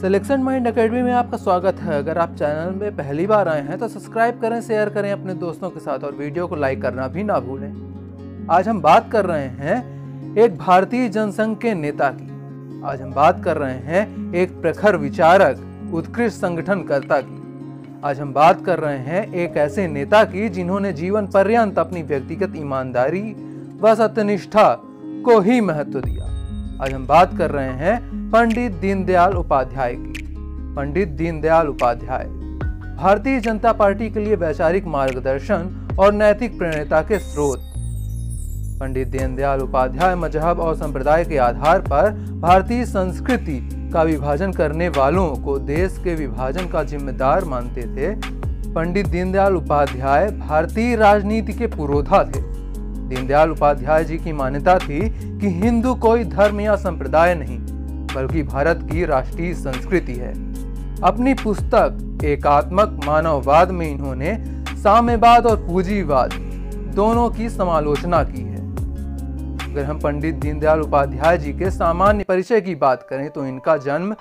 Selection mind academy में आपका स्वागत है। अगर आप चैनल में पहली बार आए हैं तो सब्सक्राइब करें, शेयर करें अपने दोस्तों के साथ और वीडियो को लाइक करना भी ना भूलें। आज हम बात कर रहे हैं एक भारतीय जनसंघ के नेता की। आज हम बात कर रहे हैं एक प्रखर विचारक, उत्कृष्ट संगठनकर्ता की। आज हम बात कर रहे हैं एक ऐसे नेता की जिन्होंने जीवन पर्यंत अपनी व्यक्तिगत ईमानदारी व सत्यनिष्ठा को ही महत्व दिया। आज हम बात कर रहे हैं पंडित दीनदयाल उपाध्याय की। पंडित दीनदयाल उपाध्याय, भारतीय जनता पार्टी के लिए वैचारिक मार्गदर्शन और नैतिक प्रेरणा के स्रोत। पंडित दीनदयाल उपाध्याय मज़हब और संप्रदाय के आधार पर भारतीय संस्कृति का विभाजन करने वालों को देश के विभाजन का जिम्मेदार मानते थे। पंडित दीनदयाल उपाध्याय भारतीय राजनीति के पुरोधा थे। दीनदयाल उपाध्याय जी की मान्यता थी कि हिंदू कोई धर्म या संप्रदाय नहीं, बल्कि भारत की राष्ट्रीय संस्कृति है। अपनी पुस्तक, एकात्मक मानववाद में इन्होंने साम्यवाद और पूंजीवाद दोनों की समालोचना की है। अगर हम पंडित दीनदयाल उपाध्याय जी के सामान्य परिचय की बात करें तो इनका जन्म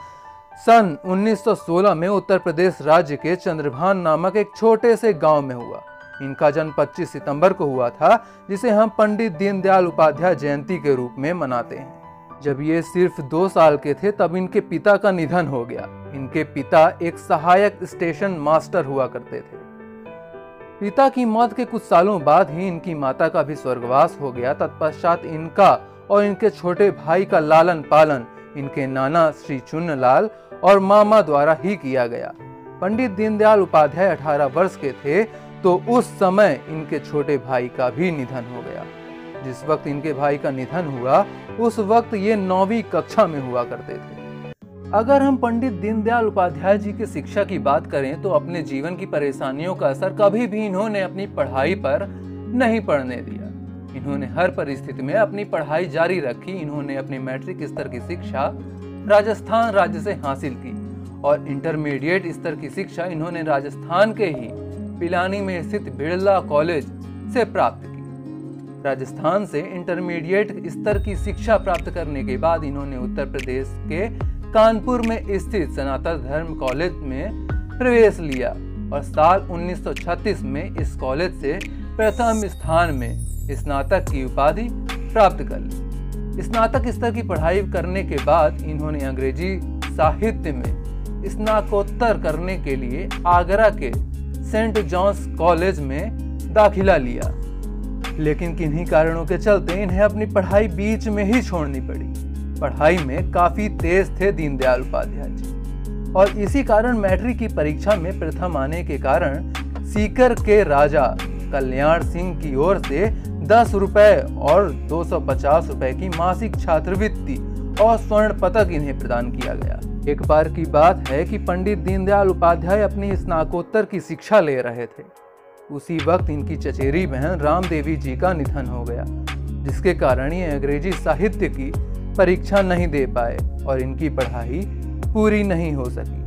सन 1916 में उत्तर प्रदेश राज्य के चंद्रभान नामक एक छोटे से गाँव में हुआ। इनका जन्म 25 सितंबर को हुआ था, जिसे हम पंडित दीनदयाल उपाध्याय जयंती के रूप में मनाते हैं। जब ये सिर्फ़ दो साल के थे, तब इनके पिता का निधन हो गया। इनके पिता एक सहायक स्टेशन मास्टर हुआ करते थे। पिता की मौत के कुछ सालों बाद ही इनकी माता का भी स्वर्गवास हो गया। तत्पश्चात इनका और इनके छोटे भाई का लालन पालन इनके नाना श्री चुन्नलाल और मामा द्वारा ही किया गया। पंडित दीनदयाल उपाध्याय 18 वर्ष के थे तो उस समय इनके छोटे भाई का भी निधन हो गया। जिस वक्त इनके भाई का निधन हुआ, उस वक्त ये नौवीं कक्षा में हुआ करते थे। अगर हम पंडित दीनदयाल उपाध्याय जी की शिक्षा की बात करें तो अपने जीवन की परेशानियों का असर कभी भी इन्होंने अपनी पढ़ाई पर नहीं पढ़ने दिया। इन्होंने हर परिस्थिति में अपनी पढ़ाई जारी रखी, इन्होंने अपनी मैट्रिक स्तर की शिक्षा राजस्थान राज्य से हासिल की और इंटरमीडिएट स्तर की शिक्षा इन्होंने राजस्थान के ही पिलानी में स्थित बिड़ला कॉलेज से प्राप्त की। राजस्थान से इंटरमीडिएट स्तर की शिक्षा प्राप्त करने के बाद इन्होंने उत्तर प्रदेश के कानपुर में स्थित सनातन धर्म कॉलेज में प्रवेश लिया और साल 1936 में इस कॉलेज से प्रथम स्थान में स्नातक की उपाधि प्राप्त कर ली। स्नातक स्तर की पढ़ाई करने के बाद इन्होंने अंग्रेज़ी साहित्य में स्नाकोत्तर करने के लिए आगरा के सेंट जॉन्स कॉलेज में दाखिला लिया। लेकिन किन्हीं कारणों के चलते इन्हें अपनी पढ़ाई बीच में ही छोड़नी पड़ी। पढ़ाई में काफ़ी तेज थे दीनदयाल उपाध्याय जी। और इसी कारण मैट्रिक की परीक्षा में प्रथम आने के कारण सीकर के राजा कल्याण सिंह की ओर से दस रुपए और दो सौ पचास रुपए की मासिक छात्रवृत्ति और स्वर्ण पदक इन्हें प्रदान किया गया। एक बार की बात है कि पंडित दीनदयाल उपाध्याय अपनी स्नाकोत्तर की शिक्षा ले रहे थे। उसी वक्त इनकी चचेरी बहन राम देवी जी का निधन हो गया, जिसके कारण ये अंग्रेज़ी साहित्य की परीक्षा नहीं दे पाए और इनकी पढ़ाई पूरी नहीं हो सकी।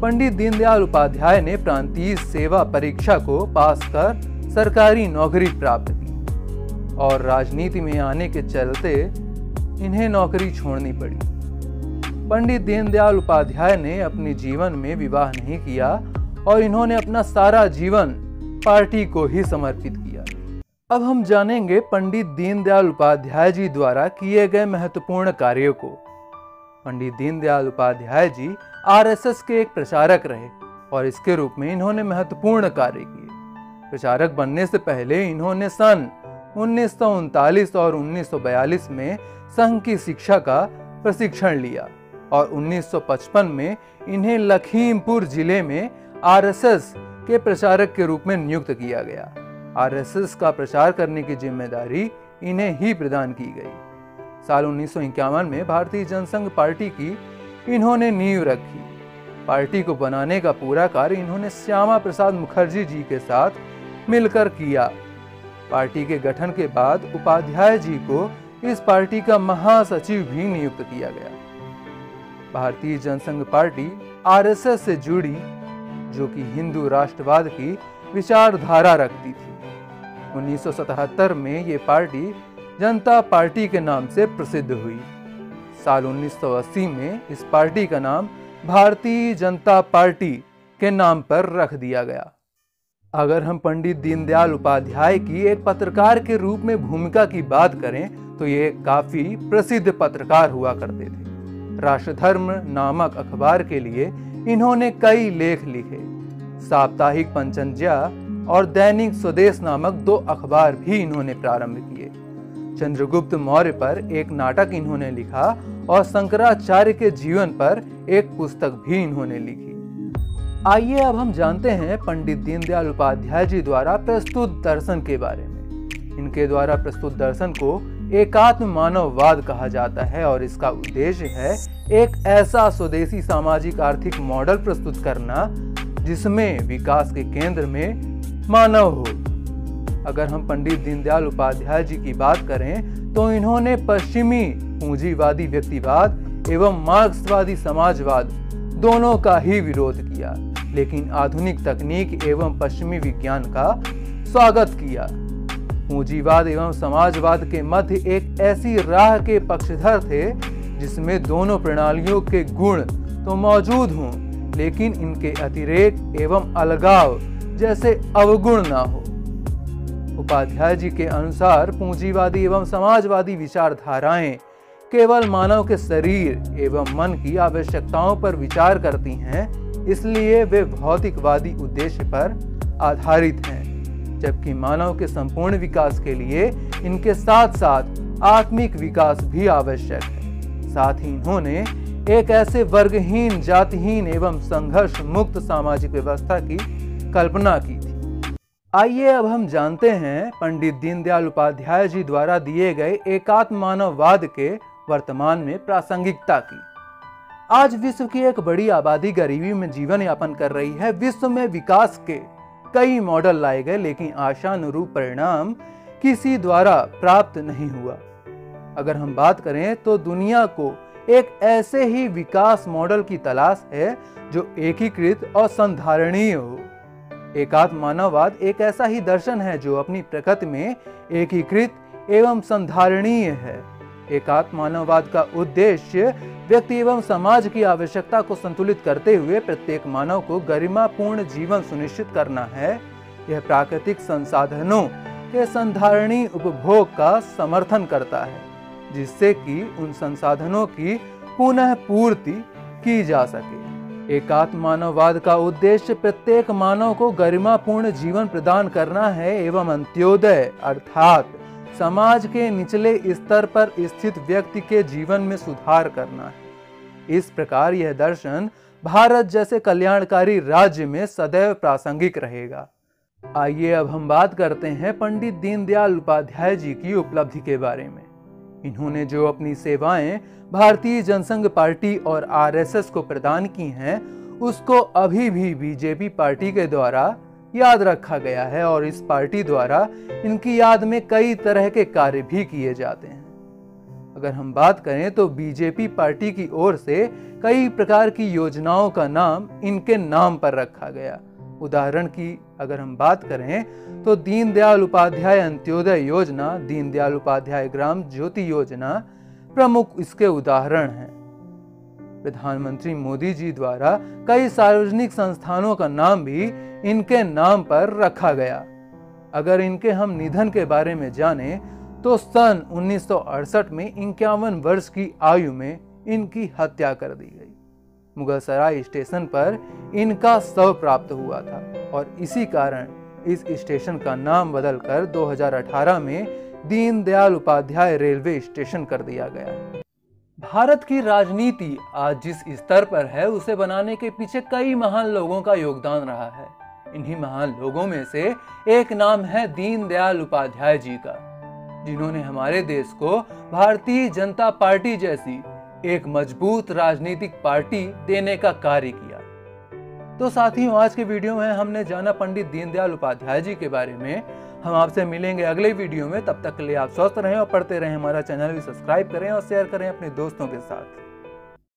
पंडित दीनदयाल उपाध्याय ने प्रांतीय सेवा परीक्षा को पास कर सरकारी नौकरी प्राप्त की और राजनीति में आने के चलते इन्हें नौकरी छोड़नी पड़ी। पंडित दीनदयाल उपाध्याय ने अपने जीवन में विवाह नहीं किया और इन्होंने अपना सारा जीवन पार्टी को ही समर्पित किया। अब हम जानेंगे पंडित दीनदयाल उपाध्याय जी द्वारा किए गए महत्वपूर्ण कार्यों को। पंडित दीनदयाल उपाध्याय जी आरएसएस के एक प्रचारक रहे और इसके रूप में इन्होंने महत्वपूर्ण कार्य किए। प्रचारक बनने से पहले इन्होंने सन उन्नीस सौ उनतालीस और 1942 में संघ की शिक्षा का प्रशिक्षण लिया और 1955 में इन्हें लखीमपुर ज़िले में आरएसएस के प्रचारक के रूप में नियुक्त किया गया। आरएसएस का प्रचार करने की ज़िम्मेदारी इन्हें ही प्रदान की गई। साल उन्नीस सौ इक्यावन में भारतीय जनसंघ पार्टी की इन्होंने नींव रखी। पार्टी को बनाने का पूरा कार्य इन्होंने श्यामा प्रसाद मुखर्जी जी के साथ मिलकर किया। पार्टी के गठन के बाद उपाध्याय जी को इस पार्टी का महासचिव भी नियुक्त किया गया। भारतीय जनसंघ पार्टी आरएसएस से जुड़ी, जो कि हिंदू राष्ट्रवाद की विचारधारा रखती थी। 1977 में ये पार्टी जनता पार्टी के नाम से प्रसिद्ध हुई। साल 1980 में इस पार्टी का नाम भारतीय जनता पार्टी के नाम पर रख दिया गया। अगर हम पंडित दीनदयाल उपाध्याय की एक पत्रकार के रूप में भूमिका की बात करें तो ये काफ़ी प्रसिद्ध पत्रकार हुआ करते थे। राष्ट्रधर्म नामक अखबार के लिए इन्होंने कई लेख लिखे। साप्ताहिक पंचंजा और दैनिक स्वदेश नामक दो अखबार भी इन्होंने प्रारंभ किए। चंद्रगुप्त मौर्य पर एक नाटक इन्होंने लिखा और शंकराचार्य के जीवन पर एक पुस्तक भी इन्होंने लिखी। आइए अब हम जानते हैं पंडित दीनदयाल उपाध्याय जी द्वारा प्रस्तुत दर्शन के बारे में। इनके द्वारा प्रस्तुत दर्शन को एकात्म मानववाद कहा जाता है और इसका उद्देश्य है एक ऐसा स्वदेशी सामाजिक आर्थिक मॉडल प्रस्तुत करना, जिसमें विकास के केंद्र में मानव हो। अगर हम पंडित दीनदयाल उपाध्याय जी की बात करें तो इन्होंने पश्चिमी पूंजीवादी व्यक्तिवाद एवं मार्क्सवादी समाजवाद दोनों का ही विरोध किया। लेकिन आधुनिक तकनीक एवं पश्चिमी विज्ञान का स्वागत किया। पूंजीवाद एवं समाजवाद के मध्य एक ऐसी राह के पक्षधर थे, जिसमें दोनों प्रणालियों के गुण तो मौजूद हों, लेकिन इनके अतिरेक एवं अलगाव जैसे अवगुण ना हो। उपाध्याय जी के अनुसार पूंजीवादी एवं समाजवादी विचारधाराएँ केवल मानव के शरीर एवं मन की आवश्यकताओं पर विचार करती हैं इसलिए वे भौतिकवादी उद्देश्य पर आधारित हैं, जबकि मानव के संपूर्ण विकास के लिए इनके साथ साथ आत्मिक विकास भी आवश्यक है। साथ ही इन्होंने एक ऐसे वर्गहीन, जातिहीन एवं संघर्ष मुक्त सामाजिक व्यवस्था की कल्पना की थी। आइए अब हम जानते हैं पंडित दीनदयाल उपाध्याय जी द्वारा दिए गए एकात्म मानववाद के वर्तमान में प्रासंगिकता की। आज विश्व की एक बड़ी आबादी गरीबी में जीवन यापन कर रही है। विश्व में विकास के कई मॉडल लाए गए, लेकिन आशानुरूप परिणाम किसी द्वारा प्राप्त नहीं हुआ। अगर हम बात करें तो दुनिया को एक ऐसे ही विकास मॉडल की तलाश है जो एकीकृत और संधारणीय हो। एकात्म मानववाद एक ऐसा ही दर्शन है जो अपनी प्रकृति में एकीकृत एवं संधारणीय है। एकात्म मानववाद का उद्देश्य व्यक्ति एवं समाज की आवश्यकता को संतुलित करते हुए प्रत्येक मानव को गरिमापूर्ण जीवन सुनिश्चित करना है। यह प्राकृतिक संसाधनों के संधारणी उपभोग का समर्थन करता है, जिससे कि उन संसाधनों की पुनः पूर्ति की जा सके। एकात्म मानववाद का उद्देश्य प्रत्येक मानव को गरिमापूर्ण जीवन प्रदान करना है एवं अंत्योदय, अर्थात समाज के निचले स्तर पर स्थित व्यक्ति के जीवन में सुधार करना है। इस प्रकार यह दर्शन भारत जैसे कल्याणकारी राज्य में सदैव प्रासंगिक रहेगा। आइए अब हम बात करते हैं पंडित दीनदयाल उपाध्याय जी की उपलब्धि के बारे में। इन्होंने जो अपनी सेवाएँ भारतीय जनसंघ पार्टी और आरएसएस को प्रदान की हैं, उसको अभी भी बीजेपी पार्टी के द्वारा याद रखा गया है और इस पार्टी द्वारा इनकी याद में कई तरह के कार्य भी किए जाते हैं। अगर हम बात करें तो बीजेपी पार्टी की ओर से कई प्रकार की योजनाओं का नाम इनके नाम पर रखा गया। उदाहरण की अगर हम बात करें तो दीनदयाल उपाध्याय अंत्योदय योजना, दीनदयाल उपाध्याय ग्राम ज्योति योजना प्रमुख इसके उदाहरण हैं। प्रधानमंत्री मोदी जी द्वारा कई सार्वजनिक संस्थानों का नाम भी इनके नाम पर रखा गया। अगर इनके हम निधन के बारे में जाने तो सन 1968 में इक्यावन वर्ष की आयु में इनकी हत्या कर दी गई। मुगल सराय स्टेशन पर इनका शव प्राप्त हुआ था और इसी कारण इस स्टेशन का नाम बदलकर 2018 में दीनदयाल उपाध्याय रेलवे स्टेशन कर दिया गया। भारत की राजनीति आज जिस स्तर पर है, उसे बनाने के पीछे कई महान लोगों का योगदान रहा है। इन्हीं महान लोगों में से एक नाम है दीनदयाल उपाध्याय जी का, जिन्होंने हमारे देश को भारतीय जनता पार्टी जैसी एक मज़बूत राजनीतिक पार्टी देने का कार्य किया। तो साथियों, आज के वीडियो में हमने जाना पंडित दीनदयाल उपाध्याय जी के बारे में। हम आपसे मिलेंगे अगले वीडियो में। तब तक के लिए आप स्वस्थ रहें और पढ़ते रहें हमारा चैनल भी सब्सक्राइब करें और शेयर करें अपने दोस्तों के साथ।